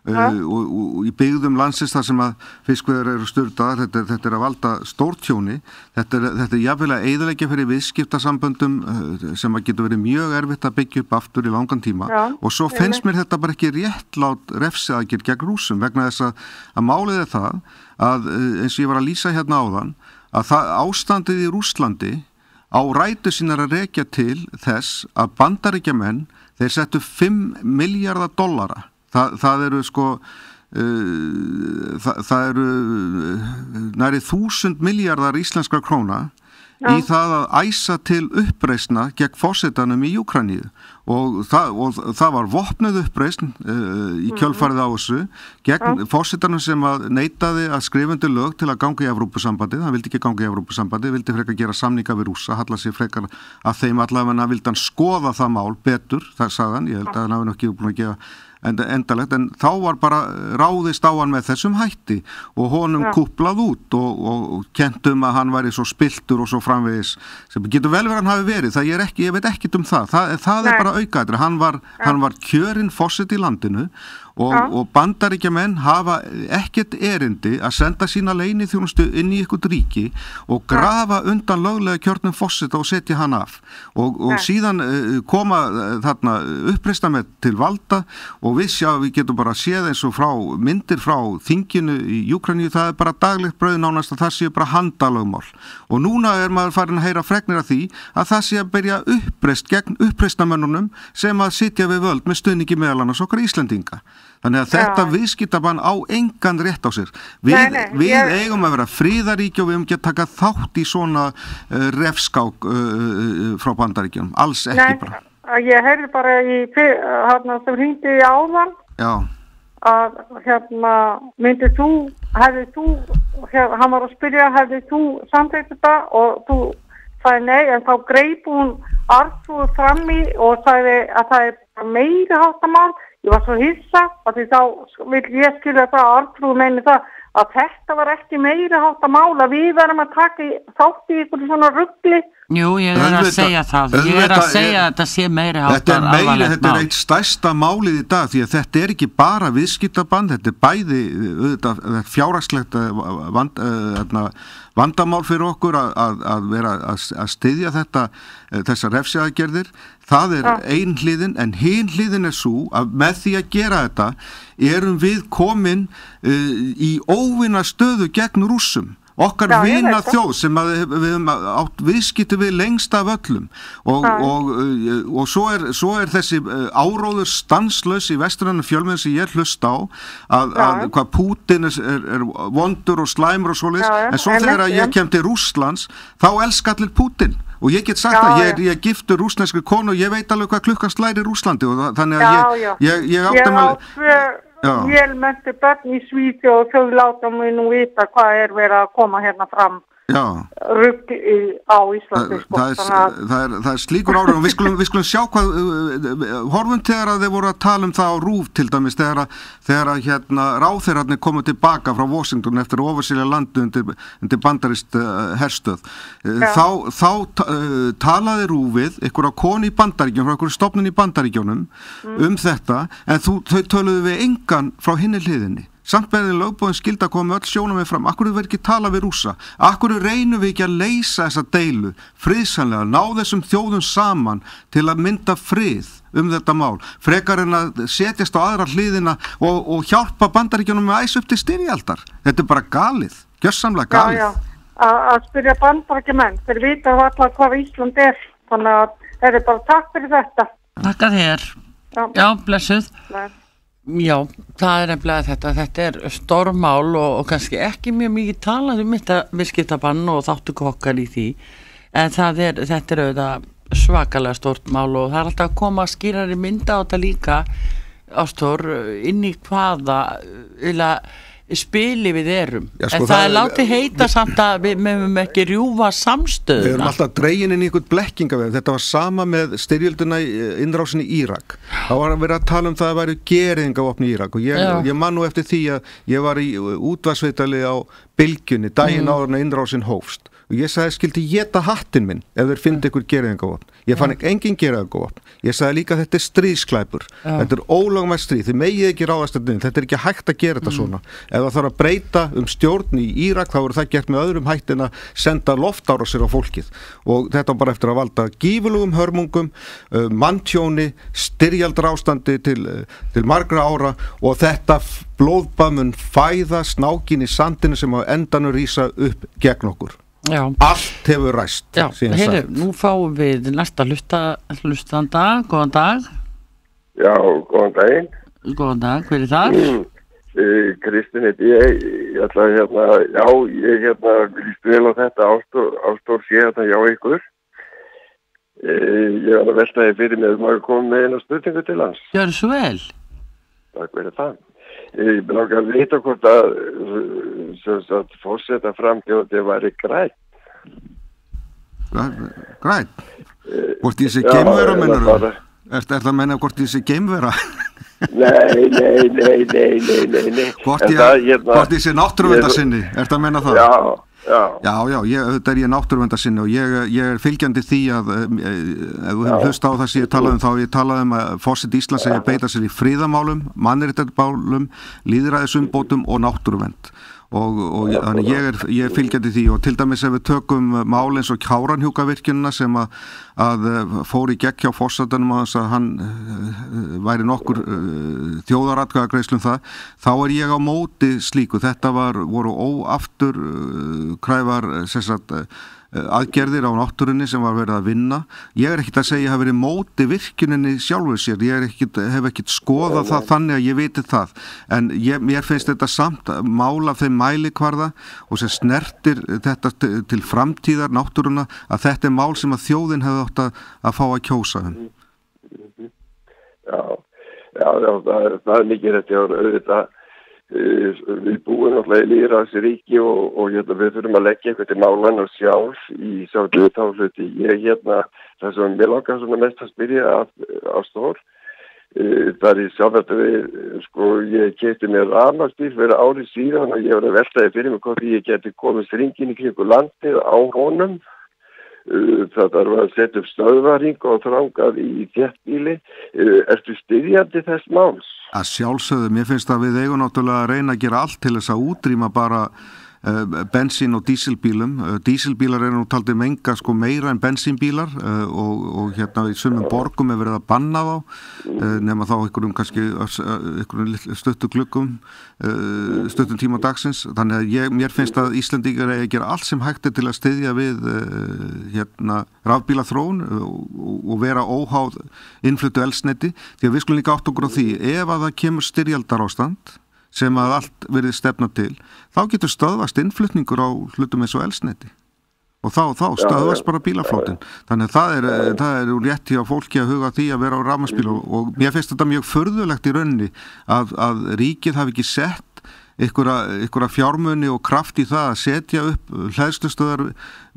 S6: uh, og, og, í byggðum landsins þar sem að fiskveðar eru styrtaðar, þetta, þetta er að valda stórtjóni. Þetta er, þetta er jafnvel að eðalegja fyrir viðskiptasamböndum uh, sem að getur verið mjög erfitt að byggja upp aftur í langan tíma
S13: Já,
S6: og svo finnst mér þetta bara ekki réttlát refsiðagir gegn rúsum vegna þess að, að málið er það að eh, eins og ég var að lýsa hérna áðan að það ástandið í Rúslandi á rætu sínar að rekja til þess að bandaríkjamenn þeir settu 5 miljardar dollara. Þa, það eru sko uh, það, það eru uh, næri þúsund miljardar íslenskar króna í það að æsa til uppreisna gegn fósettanum í Júkraníu og og það var vopnuð uppreisn uh, í kjölfarið á þessu gegn fósettanum sem að neitaði að skrifundi lög til að ganga í Evrópusambandið, hann vildi ekki ganga í Evrópusambandið vildi frekar gera samninga við rúsa halla sér frekar að þeim. Allavega vildi hann skoða það mál betur, það sagði hann. Ég held að hann hafi nokkið búin að gefa endalegt, en þá var bara ráðist á hann með þessum hætti og honum
S13: Já.
S6: kúplað út og, og, kentum að hann væri svo spiltur og svo framvegis sem getur vel verið hann hafi verið. Það ég, ekki, ég veit ekkit um það, það, það er bara aukaðri, hann var, hann var kjörinn fósitt í landinu og, og bandaríkjamenn hafa ekkert erindi að senda sína leini þjónustu inn í ykkur ríki og grafa undan löglega kjörnum fósitt og setja hann af. Og, og síðan uh, koma uh, þarna uppreista með til valda og við sjá, við getum bara séð eins og frá myndir frá þinginu í Júkraníu, það er bara daglegt brauð nánast að það séu bara handalögmál. Og núna er maður farin að heyra fregnir af því að það sé að byrja uppreist gegn uppreistamönnunum sem að sitja við völd með stuðningi meðal annars okkar Íslendinga Þannig að þetta
S13: Já.
S6: viðskiptabann á engan rétt á sér. Við,
S13: Nei, nei,
S6: við
S13: ég-
S6: eigum að vera fríðaríki og við eigum ekki að taka þátt í svona uh, refskák uh, uh, frá bandaríkjum. Alls ekki
S13: Nei,
S6: bara.
S13: ég heyrði bara í hérna sem hringdi í áðan
S6: Já,
S13: að hérna myndið þú, hefði þú hér, hann var að spyrja, hefði þú samþýtt þetta og þú sagði nei en þá greip hún Artúr fram í og sagði að það er meiri háttamál ég var svo hissa að því þá vil ég skilja það að Artúr meini það að þetta var ekki meiri háttamál að við verðum að taka í, þátt í ykkur svona ruggli
S4: Jú, ég er að segja það, ég er að segja
S6: er-
S4: að þetta sé meiri
S6: þetta
S4: háttar
S6: er meiri, þetta er eitt stærsta málið í dag því að þetta er ekki bara viðskiptabann, þetta er bæði auðvitað, fjárhagslegt uh, vand, uh, þarna, vandamál fyrir okkur að, að, að vera að, að styðja þetta, uh, þessar refsiaðgerðir. Það er ein hliðin en hinn hliðin er svo að með því að gera þetta erum við komin uh, í óvinna stöðu gegn rússum. Okkar vina þjóð sem að við höfum átt viðskipti við lengst af öllum. Og, og, uh, og svo, er, svo er þessi uh, áróður stanslaus í vestrannum fjölminn sem ég hlust á að, að hvað Putin er, er, vondur og slæmur og svoleiðis.
S13: Já, já,
S6: en svo þegar að ég kem til Rússlands þá elska allir Putin og ég get sagt
S13: Já,
S6: að ég, ég giftur rússneskri konu og ég veit alveg hvað klukkan slæri Rússlandi. Og þannig að
S13: Já,
S6: ég,
S13: já.
S6: ég, ég
S13: Ég
S6: áttum
S13: á
S6: að
S13: tvö
S6: Já.
S13: vélmennti börn í Svíti og þau láta mig nú vita hvað er verið að koma hérna fram
S7: Í- á Íslandi
S6: það,
S7: sko.
S6: það, er,
S7: að
S6: það, er, það er slíkur árum við skulum, við skulum sjá hvað uh, uh, horfum þegar að þeir voru að tala um það á rúf til dæmis þegar að, þegar að hérna, ráþeirarnir komu tilbaka frá Washington eftir ofursilja landu undir, undir bandarist uh, herstöð uh,
S7: Já.
S6: þá, þá uh, talaði rúfið ykkur á koni í bandaríkjum frá ykkur stopnun í bandaríkjónum um þetta en þú, þau töluðu við engan frá hinni hliðinni samt beðin lögbóðin skilda að koma með öll sjónum við fram akkur verður ekki tala við rúsa akkur reynum við ekki að leysa þessa deilu friðsanlega, ná þessum þjóðum saman til að mynda frið um þetta mál, frekar en að setjast á aðra hliðina og, og hjálpa bandaríkjunum með æs upp til styrjaldar þetta er bara galið, gjössamlega
S7: já,
S6: galið
S7: já, að að spyrja bandarækjumenn, þeir vita allar hvað Ísland er, þannig að þeir eru bara takk fyrir þetta.
S4: Takka þér.
S7: Já.
S4: Já, blessuð.
S7: Nei.
S4: Já, það er nefnilega þetta, þetta er stormál og, og kannski ekki mjög mikið talað um þetta viðskiptabann og þáttu kokkar í því. En er, þetta er auðvitað svakalega stort mál og það er alltaf að koma skýrari mynda á þetta líka ástór inn í hvaða eða spili við erum.
S6: Já, sko,
S4: en það,
S6: það
S4: er látið heita samt að við meðum ekki rjúfa
S6: Við erum
S4: samstöðuna
S6: alltaf dregin inn í einhvern blekkingaveg þetta var sama með styrjölduna í innrásin í Írak. Þá var að vera að tala um það að væri gerðingavopni í Írak og ég, ég man nú eftir því að ég var í útvarsveitali á bylgjunni daginn
S4: Mm.
S6: áður en innrásin hófst og ég sagði skildi geta hattin minn ef þeir fyndi ykkur gerðingavopn ég fann ekki engin gerðingavopn ég sagði líka þetta er stríðsklæpur
S4: Já.
S6: þetta er ólögmætt stríð, þið megið ekki ráðast þetta er ekki hægt að gera
S4: Mm.
S6: þetta svona. Ef það þarf að breyta um stjórn í Írak þá eru það gert með öðrum hætt en að senda loftára sér á fólkið. Og þetta bara eftir að valda gífulugum hörmungum uh, manntjóni, styrjaldra ástandi til, uh, til margra ára og þetta blóðbamun fæða snákin í sandinu sem á endanur rýsa upp gegn okkur
S4: Já.
S6: allt hefur ræst sagt.
S4: nú fáum við næsta hlusta, hlustanda, góðan dag
S14: Já, góðan daginn.
S4: góðan dag, hver er það?
S14: Mm. Uh, Kristinn heit ég, ég ætla að hérna, já, ég hérna líst vel á þetta ástór, ástór sé þetta hjá ykkur. Uh, ég var að velta því fyrir mig að maður kom með eina spurningu til hans.
S4: Gjör svo vel
S14: Takk fyrir það. Ég vil okkar vita hvort að, sagt, fórseta framgjóði væri grætt.
S6: Græn hvort ég sé geimvera mennur
S14: bara-
S6: Er þetta að menna hvort ég sé geimvera?
S14: Nei, nei, nei, nei, nei, nei.
S6: Hvort
S14: það, hérna-
S6: sé náttúruvendarsinni, er þetta að menna það?
S14: Já, já.
S6: Já, ég, auðvitað er ég náttúruvendarsinni og ég, ég er fylgjandi því að um, eh, ef þú hefur hlusta á það sem ég talaði um þá ég talaði um að fósitt Íslands að beita sér í fríðamálum, mannréttarbálum, líðræðisumbótum og náttúruvend og, og þannig ég er, ég er fylgjandi því og til dæmis ef við tökum mál eins og kjáranhjúkavirkjunina sem að, að eh, fór í gegn hjá fórsatanum að þess að hann uh, væri nokkur uh, þjóðaratkvæðagreislum það, þá er ég á móti slíku, þetta var, voru óaftur kræfar eh, uh, aðgerðir á náttúrunni sem var verið að vinna. Ég er ekkit að segja að ég hafi verið móti virkuninni sjálfur sér, ég ekkit, hef ekkit skoðað það þannig að ég viti það. En ég, mér finnst þetta samt mál af þeim mælikvarða og sem snertir þetta til, framtíðar náttúruna að þetta er mál sem að þjóðin hefði átt að, að fá að kjósa um.
S14: Já, já, já það, það er mikið já, auðvitað, við búum náttúrulega í líðræðsríki og, og hérna, við þurfum að leggja eitthvað til málan og sjálf í sjálf þá hluti. Ég hérna, það sem mér langar svona mest að spyrja að stór, uh, það er í sjálf að við, sko, ég geti mér rafmagnsbíl fyrir árið síðan og ég var að veltaði fyrir mig hvort ég geti komið stringin í kringu landið á honum það þarf að setja upp stöðvaring og þrangað í þéttbíli. Uh, Ertu styðjandi þess máls?
S6: að sjálfsögðu, mér finnst að við eigum náttúrulega að reyna að gera allt til þess að útrýma bara bensín og dísilbílum. Uh, dísilbílar eru nú taldið menga sko meira en bensínbílar uh, og, og hérna í sumum borgum er verið að banna þá nema þá einhverjum kannski einhverjum stuttu glukkum stuttum tíma dagsins. Þannig að ég, mér finnst að Íslandingar eigi að gera allt sem hægt er til að styðja við hérna rafbíla þróun og, og vera óháð innflutu elsneti því að við skulum líka átt okkur á því ef að það kemur styrjaldar ástand sem að allt verið stefna til þá getur stöðvast innflutningur á hlutum eins og elsneti og þá, þá
S14: Já,
S6: stöðvast
S14: já.
S6: bara bílaflótin þannig að það er, það er úr rétti á fólki að huga því að vera á rafmaspíl og, og mér finnst þetta mjög förðulegt í raunni að, að ríkið hafi ekki sett ykkur að fjármunni og kraft í það að setja upp hlæðslustöðar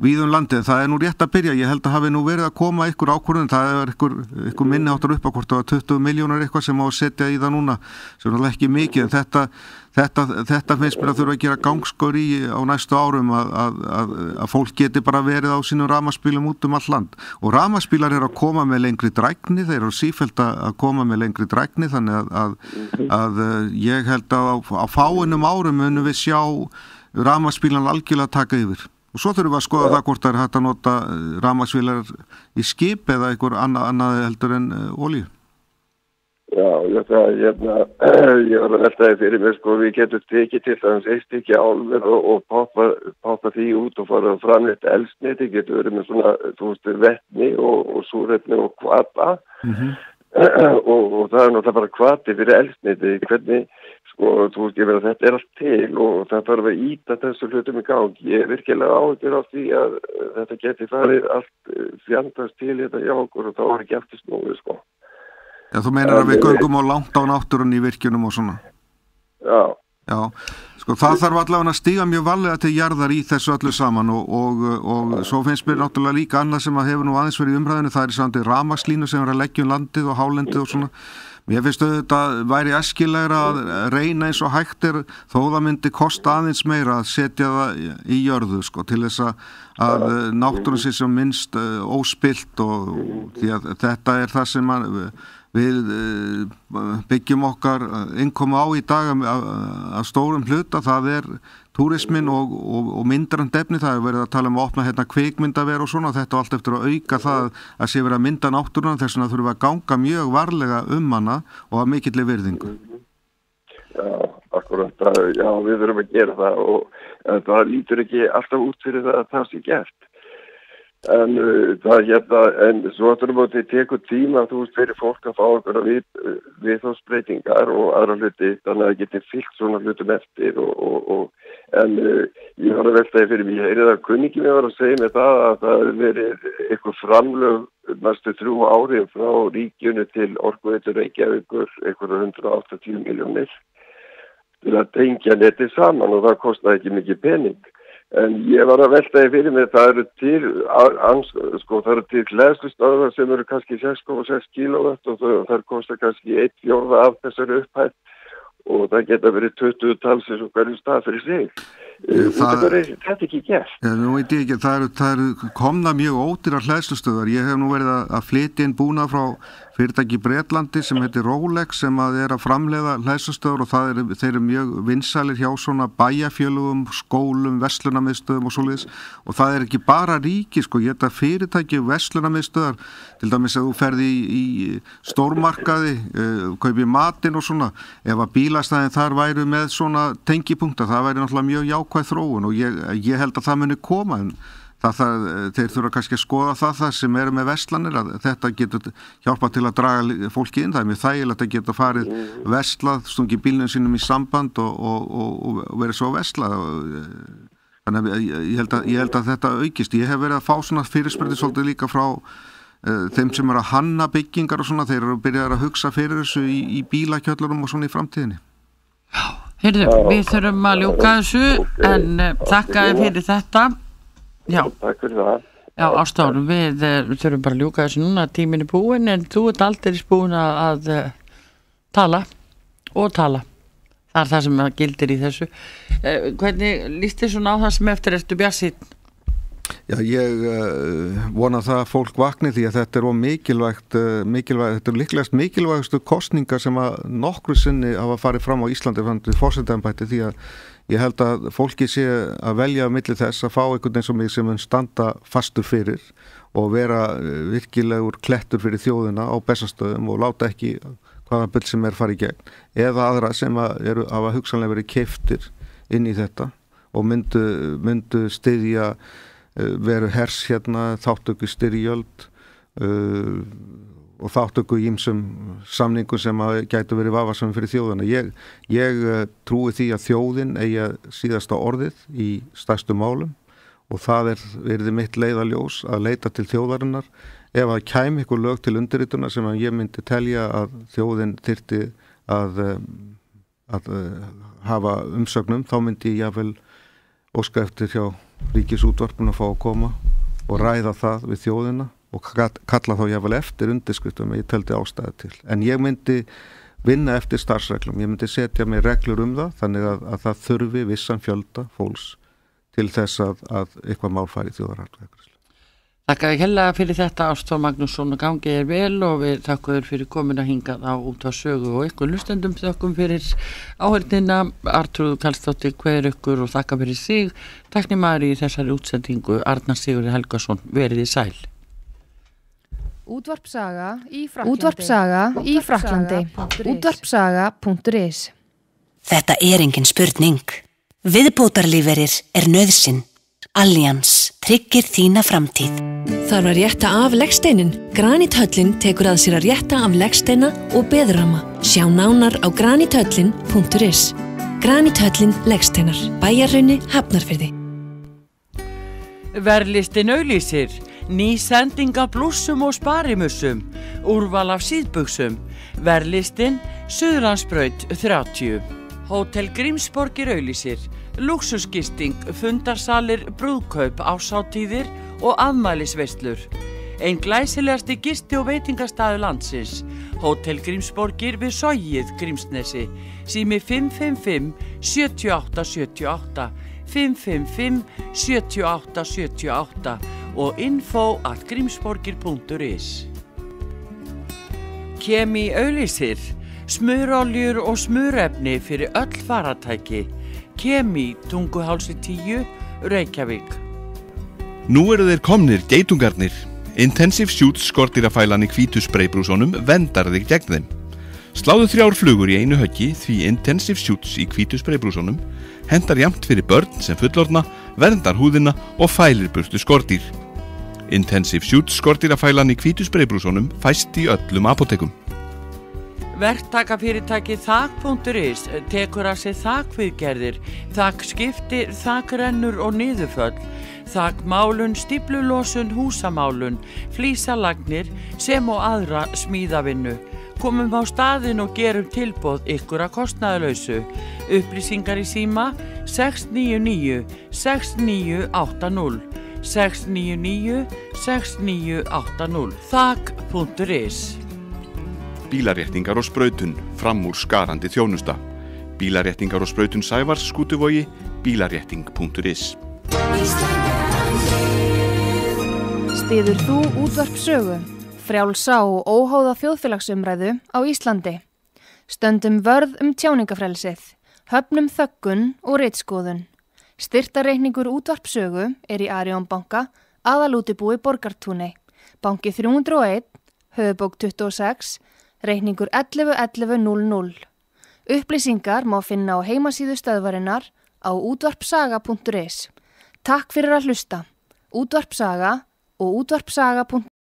S6: víðum landi, en það er nú rétt að byrja. Ég held að hafi nú verið að koma ykkur ákvörðun. Það er ykkur, ykkur minni áttur upp á hvort það var 20 miljónar eitthvað sem á að setja í það núna sem er alveg ekki mikið. En þetta, þetta, þetta finnst mér að þurfa að gera gangskor í á næstu árum að, að, að, að fólk geti bara verið á sínum ramaspílum út um all land. Og ramaspílar eru að koma með lengri drækni, þeir eru sífælt að koma með lengri drækni þannig að, að ég held að á, á fáinum árum munum við sjá ramaspílan algjörlega taka yfir. Og svo þurfum við að skoða það hvort það er hægt að nota ramaspílar í skip eða einhver annað, annað heldur en ólíu
S14: Já, ég, það, hérna, *clears throat* ég var að veltaði fyrir mér sko, við getum tekið til þess eitt ekki álver og, og poppa, poppa því út og fara fram eitt elsniti, getur verið með svona, þú veist, vettni og, og súrefni og kvata *clears throat* og, og það er náttúrulega bara kvati fyrir elsniti, hvernig, sko, þú veist, ég verið að þetta er allt til og það þarf að íta þessu hlutum í gang. Ég er virkilega áhugur á því að þetta geti farið allt fjandast til þetta hjá okkur og þá er ekki eftir snúið, sko.
S6: Já, þú meinar að við göngum á langt á náttúrun í virkjunum og svona.
S14: Já.
S6: Já, sko það þarf allavega að stíga mjög valega til jarðar í þessu öllu saman og, og, og svo finnst mér náttúrulega líka annað sem að hefur nú aðeins verið umræðinu, það er samt ramaslínu sem er að leggja um landið og hálendið og svona. Mér finnst auðvitað væri eskilegra að reyna eins og hægt er þó það myndi kosta aðeins meira að setja það í jörðu sko til þess að náttúrun sér sem minnst óspilt og því að þetta er það sem að við byggjum okkar innkoma á í dag að stórum hluta, það er túrismin og, og, og myndrand efni, það er verið að tala um að opna hérna kveikmyndaver og svona, þetta er allt eftir að auka það að sé verið að mynda náttúruna. Þess að þurfum að ganga mjög varlega um hana og að mikillir virðingu.
S14: Já, akkurat, já, við þurfum að gera það og það lítur ekki alltaf út fyrir það að það sé gert. En uh, það hérna, en svo að það tekur tíma þú veist fyrir fólk að fá okkur að við, við þá spreytingar og aðra hluti þannig að það getur fyllt svona hlutum eftir og, og, og en uh, ég var að veltaði fyrir mig, ég heyrið að kunningi mér var að segja með það að það verið eitthvað framlög næstu þrjú árið frá ríkjunu til orguðeitur Reykjavíkur eitthvað 180 miljónir til að tengja netið saman og það kostiði ekki mikið pening. En ég var að veltaði fyrir mig, það eru til, sko, það eru til hlæðslustöðar sem eru kannski 6,6 kílóvatt og það kostar kannski 1 fjórða af þessari upphætt og það geta verið 20 talsins og hverju stað fyrir sig. Það er þetta ekki gert.
S6: Ekki, það eru, eru komna mjög ódýrar hlæðslustöðar. Ég hef nú verið að flytja inn búna frá fyrirtæki Breitlandi sem heitir Rolex sem að er að framleiða hlæðslustöður og er, þeir eru mjög vinsælir hjá svona bæjafjölugum, skólum, vestlunarmiðstöðum og svoleiðis og það er ekki bara ríki sko, ég þetta fyrirtæki vestlunarmiðstöðar, til dæmis að þú ferði í, í stórmarkaði, uh, kaupið matinn og svona, ef að bílastæðin þar væru með svona tengipunkta, það væri náttúrulega mjög jákvæð þróun og ég, ég held að það muni koma en Það, það, þeir þurfa kannski að skoða það það sem eru með vestlanir að þetta getur hjálpa til að draga fólki inn. Það er mjög þægilegt að geta farið vestlað, stungi bílunum sínum í samband og, og, og, og verið svo vestlað þannig að ég held að, ég held að þetta aukist. Ég hef verið að fá svona fyrirspyrði svolítið líka frá uh, þeim sem eru að hanna byggingar og svona, þeir eru að byrja að hugsa fyrir þessu í, í bílakjöllurum og svona í framtíðinni.
S4: Já, heyrðu, við þurfum að ljúka þessu en uh, þakka fyrir þetta Já.
S14: Takk fyrir það.
S4: Já, ástárum, við, við þurfum bara að ljúka þessu núna, tímin er búin, en þú ert aldrei búin að, að uh, tala og tala. Það er það sem gildir í þessu. Uh, hvernig líst þið svona á það sem eftir ertu bjassið?
S6: Já, ég uh, vona það að fólk vakni því að þetta er mikilvægt, mikilvægt þetta er líklegast mikilvægstu kostningar sem að nokkru sinni hafa farið fram á Íslandi fannst fórsettanbætti því að ég held að fólki sé að velja millir þess að fá einhvern veginn sem ég sem standa fastur fyrir og vera virkilegur klettur fyrir þjóðina á bestastöðum og láta ekki hvaða byll sem er farið gegn. Eða aðra sem að eru að hugsanlega verið keiftir inn í þetta og myndu, myndu styðja veru hers hérna þáttöku styrjöld uh, og þáttöku ímsum samningum sem gætu verið vafasam fyrir þjóðuna. Ég, ég trúi því að þjóðin eigi að síðasta orðið í stærstu málum og það er verið mitt leiðaljós að leita til þjóðarinnar ef að kæm ykkur lög til undirrituna sem að ég myndi telja að þjóðin þyrti að að uh, hafa umsögnum þá myndi ég jáfnvel óska eftir hjá ríkisútvarpun að fá að koma og ræða það við þjóðina og kall- kalla þá jáfnvel eftir undirskriftum ég teldi ástæði til. En ég myndi vinna eftir starfsreglum. Ég myndi setja mig reglur um það þannig að, að það þurfi vissan fjölda fólks til þess að, að eitthvað mál færi þjóðarhaldvegri
S4: Þakka ég hella fyrir þetta Ástór Magnússon og gangið er vel og við þakkum þér fyrir komin að hinga á út á sögu og ykkur lustendum þakkum fyrir áhörnina Artrúðu Kallstóttir hver ykkur? Og þakka fyrir sig. Takk maður í þessari útsendingu Arnar Sigurði Helgason verið í sæl.
S1: Útvarpsaga í Fraklandi Útvarpsaga í Fraklandi Útvarpsaga.is
S15: Þetta er engin spurning. Viðbótarlíferir er nöðsin. Allians tryggir þína framtíð.
S16: Þarf að rétta af leggsteinin? Granithöllin tekur að sér að rétta af leggsteina og beðrama. Sjá nánar á granithöllin.is Granithöllin leggsteinar. Bæjarraunni Hafnarfyrði.
S4: Verlistin auðlýsir, ný sending af blússum og sparimussum, úrval af síðbuksum, verlistin Suðlandsbraut 30. Hótel Grímsborgir auðlýsir, luxusgisting, fundarsalir, brúðkaup, ásáttíðir og afmælisveislur. Einn glæsilegasti gisti og veitingastæðu landsins, Hótel Grímsborgir við Sógið Grímsnesi, sími 555 7878, 555 7878 og info at grímsborgir.is. Kemi auðlýsir, smuroljur og smurefni fyrir öll faratæki. Kemi tunguhálsi 10, Reykjavík.
S9: Nú eru þeir komnir geitungarnir. Intensive Shoots skortýrafælan í hvítu spraybrúsónum vendar þig gegn þeim. Sláðu þrjár flugur í einu höggi því Intensive Shoots í hvítu spraybrúsónum hendar jamt fyrir börn sem fullorna, verndar húðina og fælir burtu skortýr. Intensive Shoots skortýrafælan í hvítu spraybrúsónum fæst í öllum apotekum.
S4: Verktakafyrirtæki þak.is tekur að sér þakviðgerðir, þakskipti, þakrennur og niðurföll, þakmálun, stíplulósun, húsamálun, flísalagnir sem og aðra smíðavinnu. Komum á staðin og gerum tilbóð ykkur að kostnaðalausu. Upplýsingar í síma 699 6980 699 6980 þak.is
S9: Bílaréttingar og sprautun, fram úr skarandi þjónusta. Bílaréttingar og sprautun Sævars skútuvogi, bílarétting.is
S1: Stiður þú útvarp sögu, frjálsa og óháða þjóðfélagsumræðu á Íslandi. Stöndum vörð um tjáningafrelsið, höfnum þöggun og reitskoðun. Styrtareikningur útvarp sögu er í Arjón banka, aðalútibúi borgartúni, banki 301, höfubók 26, reikningur 111100. Upplýsingar má finna á heimasíðu stöðvarinnar á útvarpsaga.is. Takk fyrir að hlusta. Útvarpsaga og útvarpsaga.is